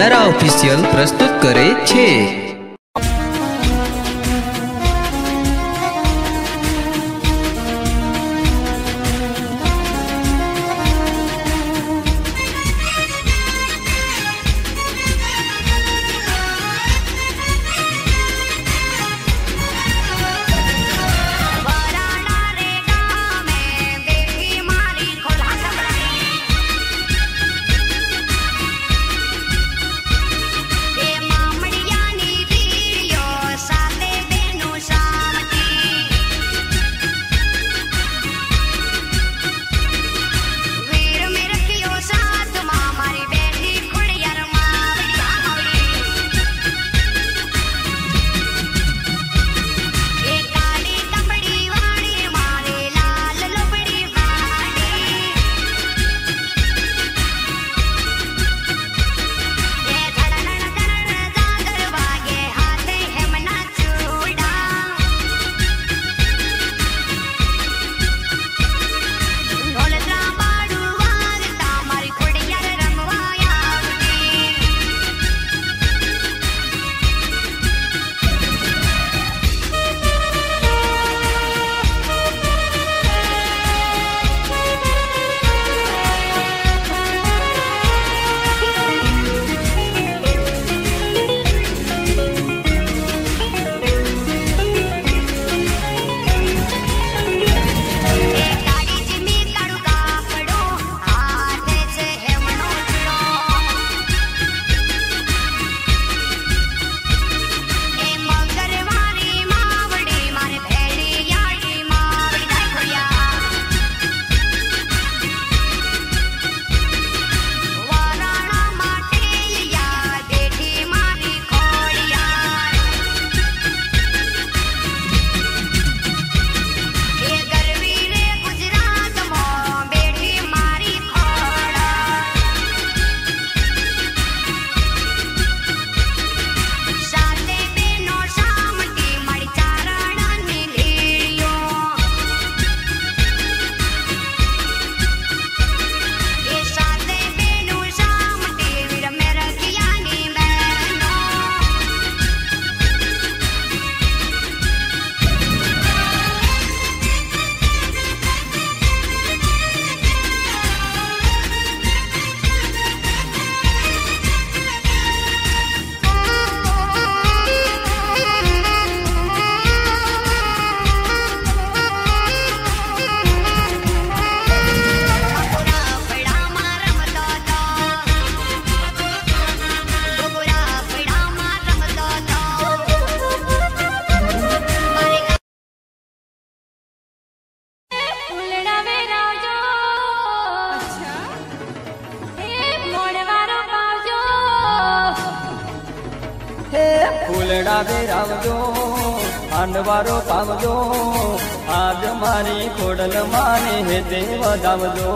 પિયારા official પ્રસ્તુત કરે છે. દેવ ધામજો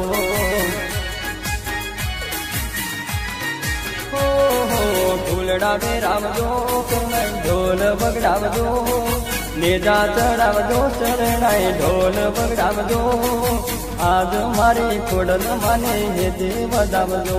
ફૂલડાવે રામજો ઢોલ બગડાવજો. લેજા ચડાવજો ચરણાય ઢોલ બગડાવજો. આજ મારી ખોડલ માને હે દેવ ધામજો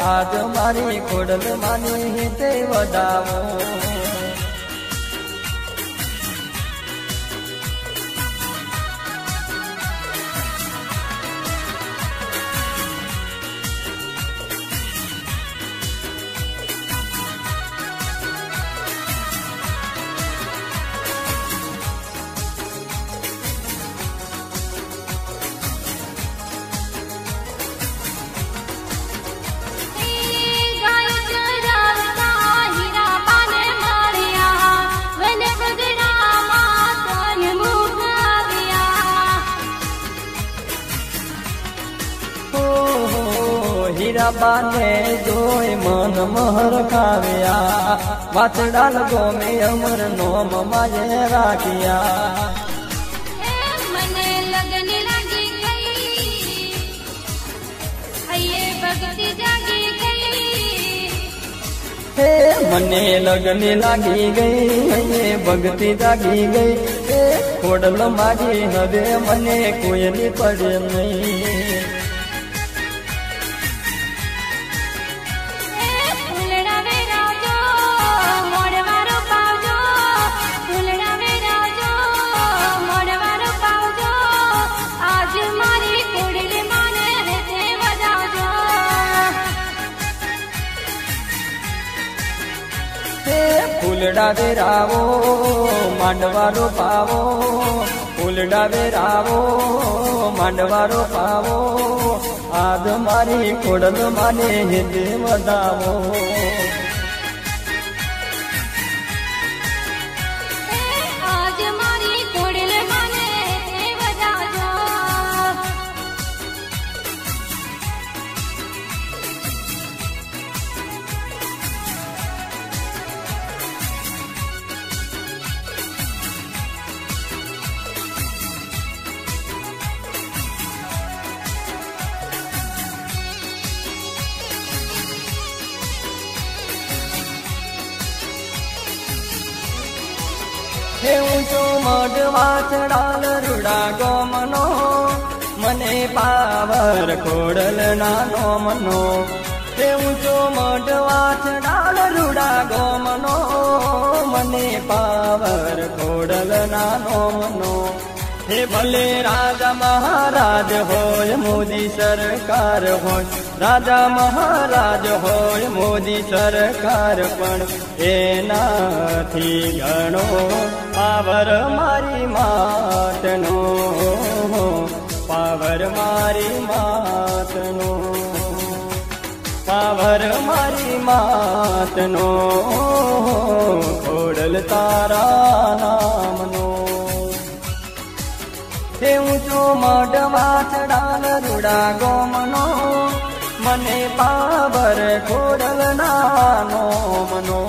આજ મારી ખોડલ માની હિતે વડાવો. હીરાબાને જોઈ મન મહર ખાવ્યા. વાછડાલ ગોમે અમર નોમ મમાજે રાખ્યા. મને લગ્ન લાગી ગઈ. ભક્તિ જાગી ગઈ. હે લાગી ગઈ હે ભક્તિ જાગી ગઈ. હે ખોડલ મારી હવે મને કોઈની પડે નહીં. ફૂલડા વેરાવો માંડવારો પાવો. ફૂલડા વેરાવો માંડવારો પાવો. આદ મારી કોડલ માને હિન્દી વધાવો. વાછડાલ રૂડા ગોમનો, મને પાવર ખોડલ નાનો મનો. તે ઊંચો મઢ વાછડાલ રૂડા ગોમનો, મને પાવર ખોડલ નાનો મનો. હે ભલે રાજા મહારાજ હોય, મોદી સરકાર હોય રાજા મહારાજ હોય, મોદી સરકાર પણ. એનાથી ઘણો પાવર મારી માતનો. પાવર મારી માતનો. પાવર મારી માતનો. ખોડલ તારા નામનો. હે ઊંચો મઢ વાછડાલ રૂડા ગોમનો. મને પાવર ખોડલ નાનો મનો.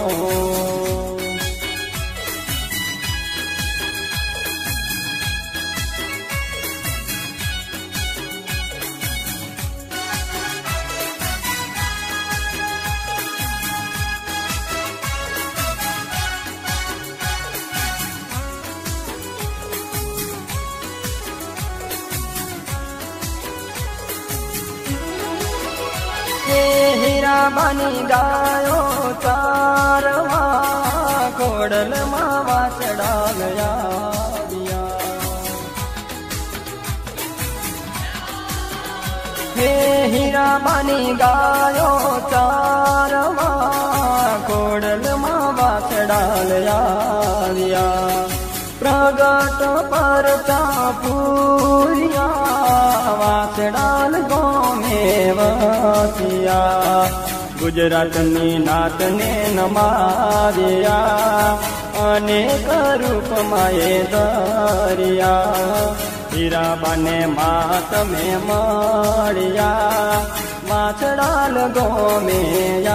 બની ગાયો ચારવા કોડલમાં વાછડા ગયા હે હીરા બની ગાયો ચારવા કોડલમાં આવ્યા પ્રગટ પરતા પૂરિયા વાસડાલ ગોમે વસિયા. ગુજરાતની નાતને નમાવ્યા, અનેક રૂપમાં એ દરિયા હીરાબાને માતમે મળ્યા, વાસડાલ ગોમે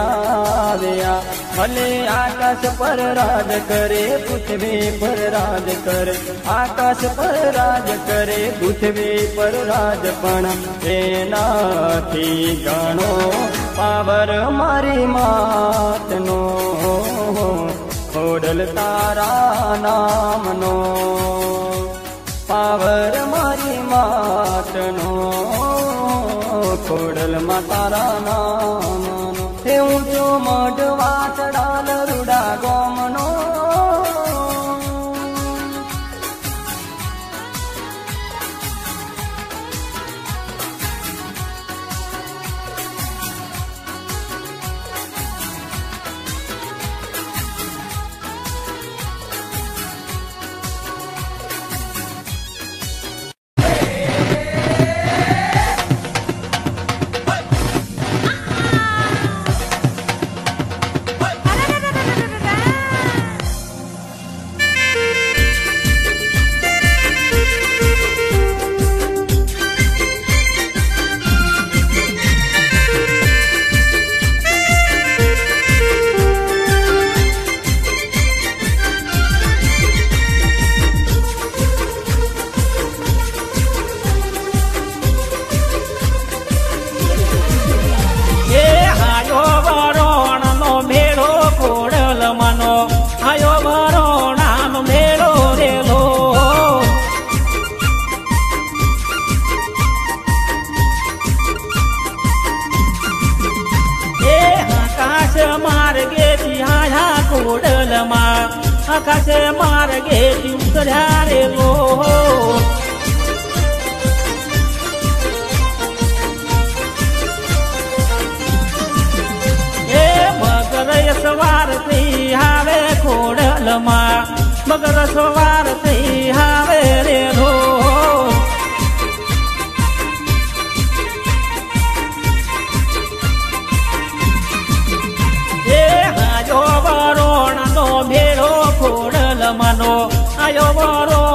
આવ્યા. ભલે આકાશ પર રાજ કરે, પૃથ્વી પર રાજ કરે. આકાશ પર રાજ કરે, પૃથ્વી પર રાજ પણ. એનાથી ગણો પાવર મારી માતનો. ખોડલ તારા નામનો. પાવર મારી માતનો. ખોડલમાં તારા નામનો. હું જો મઢ માર્ગે ચઢારેલો એ મગર સવારથી આવે ખોડલમાં. મગર સવારથી આવે રે આવ્યો મારો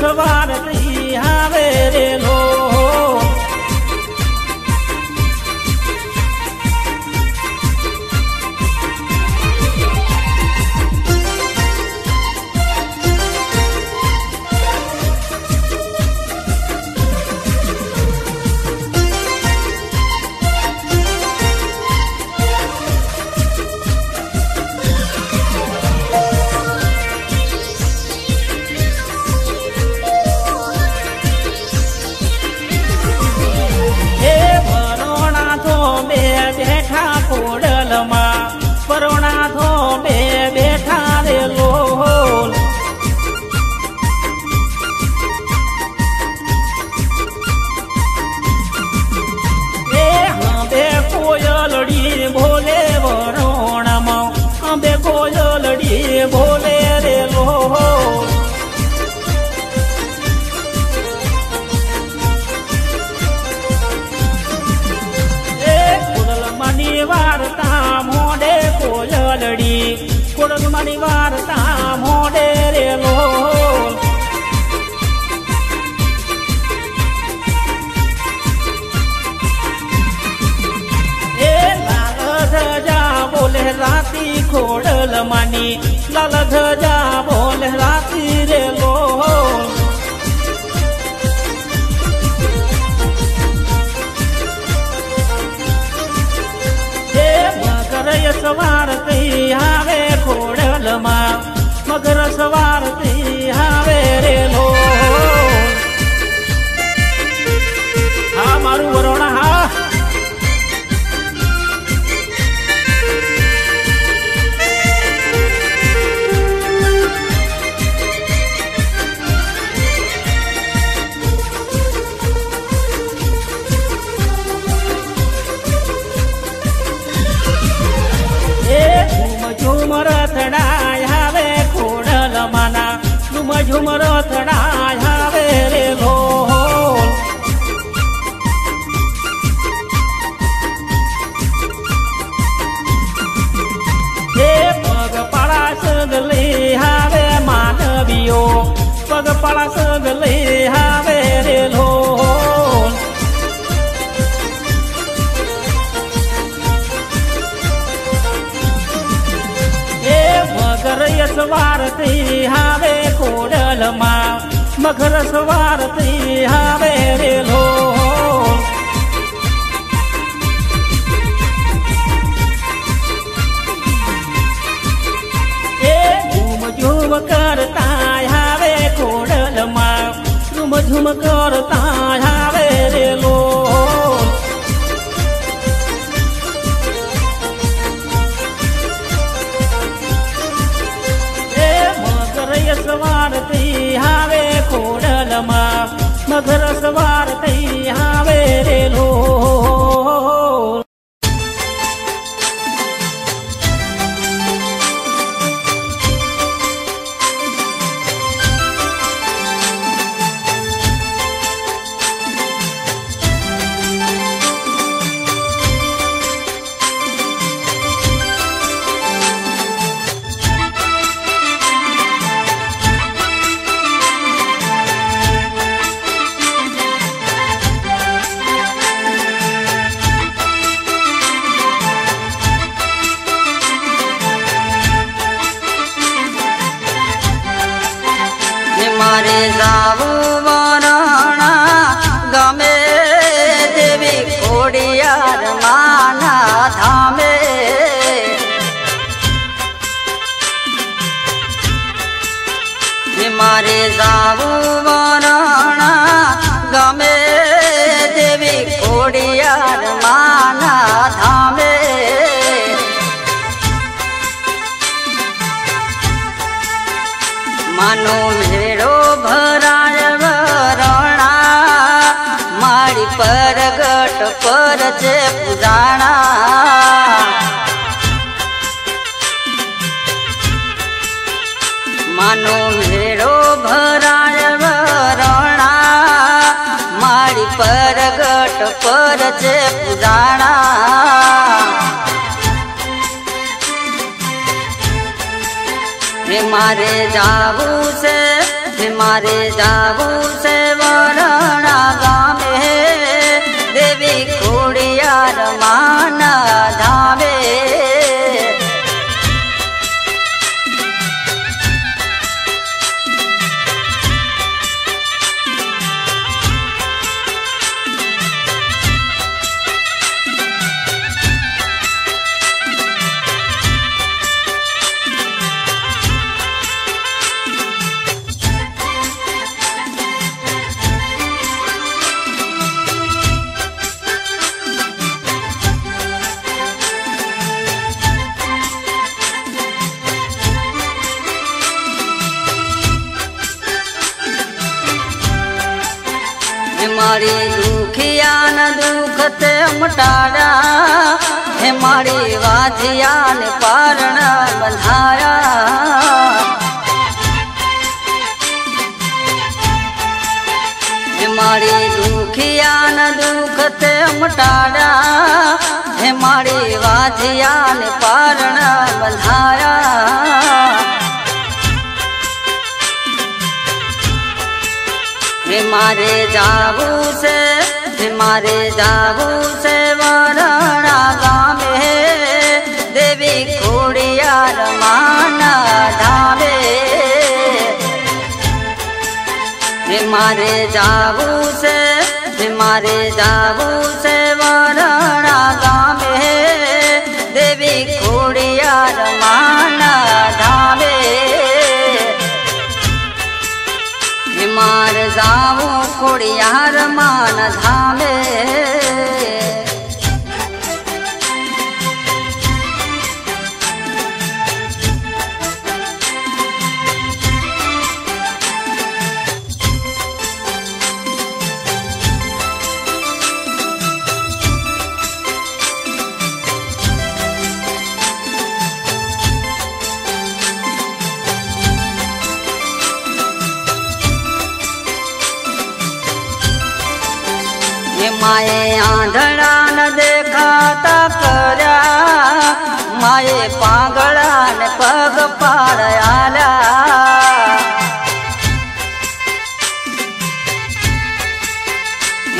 સવાર લાલ ધજા બોલ રાતી રે લો. પગ પળા સંગ લઈ આવે રે એ મગર યસવાર થઈ આવે કોડલમાં મગર સવાર થઈ આવે રે કરતા આવે રેલો એ મગર સવારથી આવે ખોડલમાં મગર સવાર પરગટ પર છે પુરાણા. હે મારે જાવું છે મારે જાવું છે વરણા. દુખિયાના મટાડ્યા હે મારી વાધિયાને પારણા બંધાયા. મારી દુખિયાના દુઃખ તે મટાડ્યા હે મારી વાધિયાને પારણા બંધાયા. હે મારે જાવું છે મારે જાવું છે વરણા ગામે. દેવી ખોડિયા રમાના ધામે. મારે જાવું છે મારે જાવું છે વરણા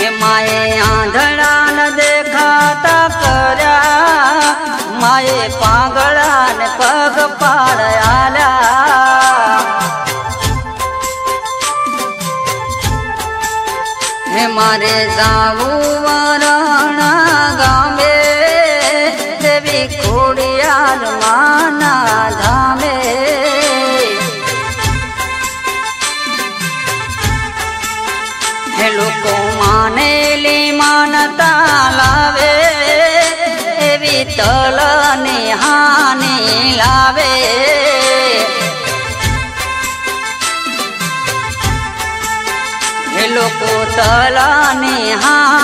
હે માએ આંધળા ન દેખાતા કર્યા. માએ પાંગળા ને પગ પાડ્યા હે મારે જાવું માનતા લાવે એવી તલની હાની લાવે. હે લોકો તલાની હાની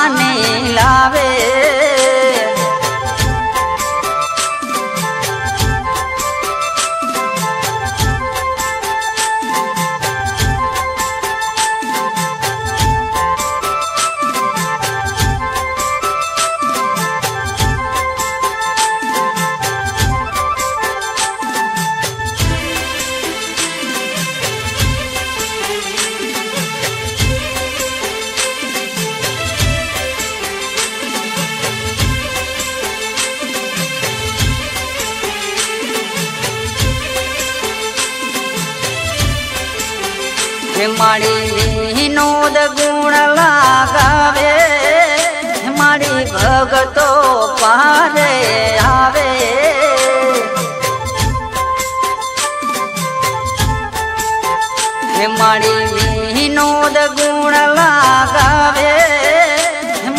વિનોદ ગુણ લાગાવે,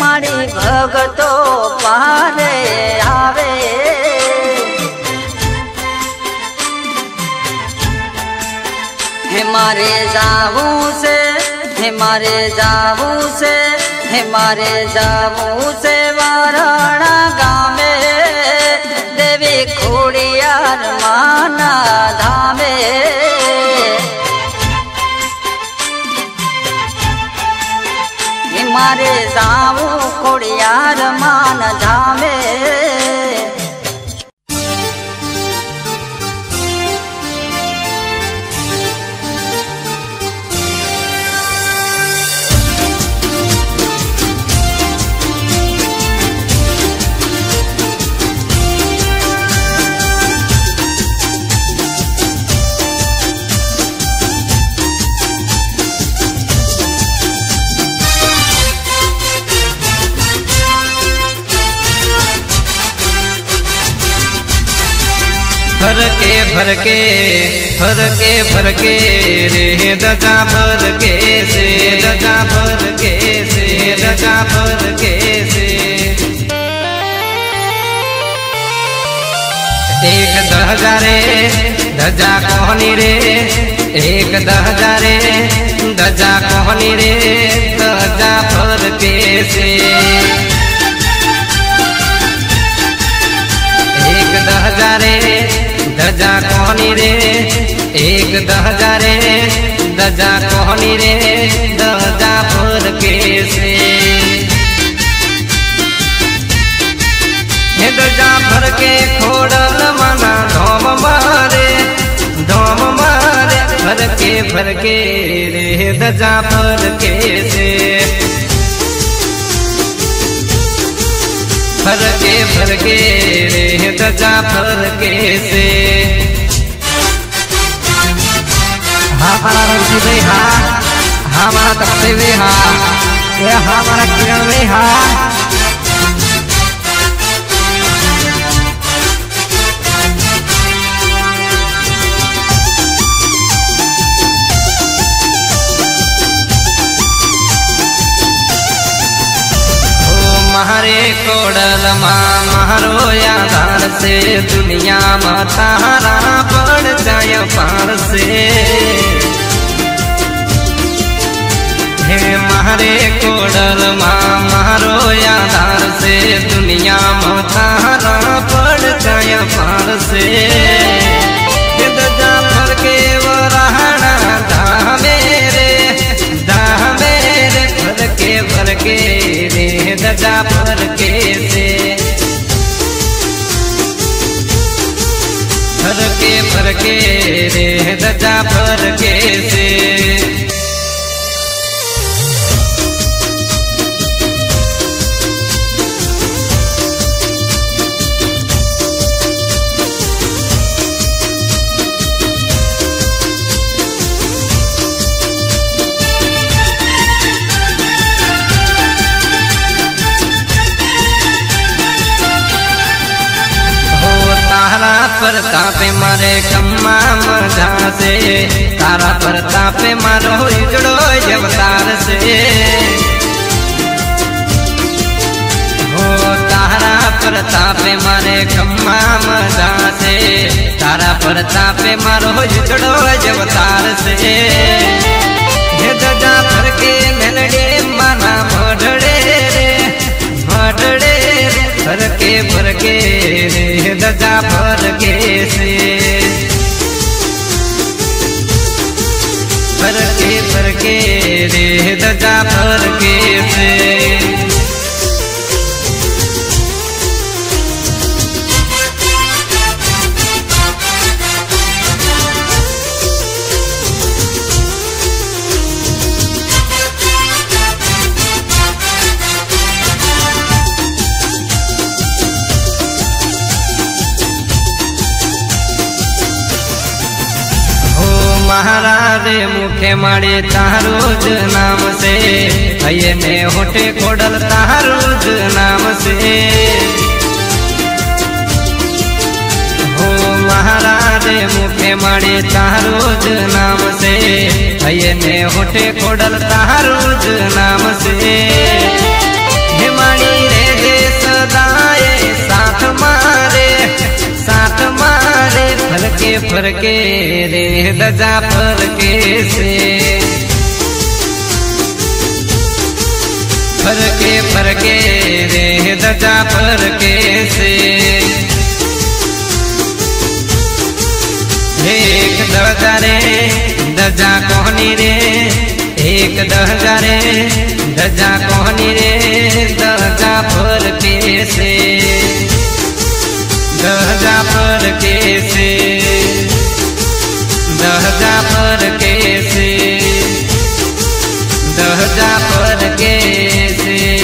મારી ભગતો પારે આવે. હે મારે જાવું છે, હે મારે જાવું છે, હે મારે જાવું છે વારણા ગામે. દેવી ખોડિયાર માના ધામે મારે જાવું ખોડિયાર માન ધામે ફરકે ફરકે ફરકે રે દજા ફરકે છે દજા ફરકે છે દજા ફરકે છે એક દહજારે ધજા કોની રે એક દહજારે ધજા કોની રે ધજા ફરકે છે એક દહજારે ધજા કોહની રે એક દહજારે ધજા કોહની રે ધજા ફરકે છે હે ધજા ફરકે ખોડલ મના ધોમ મારે ધોમ મારે ફરકે ફરકે રે ધજા ફરકે છે ફરકે ફરકે રે ધજા ફરકે છે હા, મારા રણજીભાઈ હા. હા, મારા તકલીફભાઈ હા. એ હા, મારા કિરણભાઈ હા. ઓ મારે કોડલમાં મારો યાદાર છે, દુનિયામાં તારા પડ જાય પારસે. હે મારે કોડલમાં મારો યાદાર છે, દુનિયામાં તારા પડ જાય પારસે. હે દજા ફરકે વરાણા, ધામે રે ધામે રે ફરકે. દજા ફરકે છે ફરકે ફરકે રે દજા ફરકે છે પ્રતાપે મારે કમ્મા મજાશે તારા પ્રતાપે મારો ઈજડો જવતાર છે હો, તારા પ્રતાપે મારે કમ્મા મજાશે તારા પ્રતાપે મારો ઈજડો જવતાર છે હે દજા ફરકે મેલડે માના મઢડે રે ફરકે ફરકે રે દજા ફરકે છે ફરકે ફરકે રે દજા ફરકે છે હો હૈયે ને હોઠે ખોડલ તારું જ નામ છે હે માણી રે જે સદાય સાથ મારે સાથ મારે ફરકે ફરકે રે દજા ફરકે છે ફરકે ફરકે રે દજા ફરકે છે એક દજા રે દજા કોની રે એક દજા રે દજા કોની રે દજા ફરકે છે દહજા પર કેસે? દહજા પર કેસે? દહજા પર કેસે?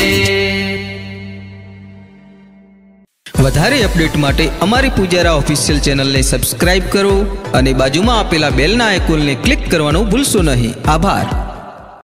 વધારે અપડેટ માટે અમારી પૂજારા ઓફિશિયલ ચેનલને સબસ્ક્રાઇબ કરો અને બાજુમાં આપેલા બેલના આઇકોનને ક્લિક કરવાનું ભૂલશો નહીં. આભાર.